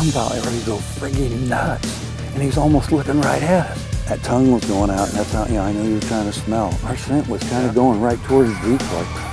I'm about ready to go friggin' nuts. And he's almost looking right at us. That tongue was going out, and that's how, you know, I knew he was trying to smell. Our scent was kind of going right towards his decoy.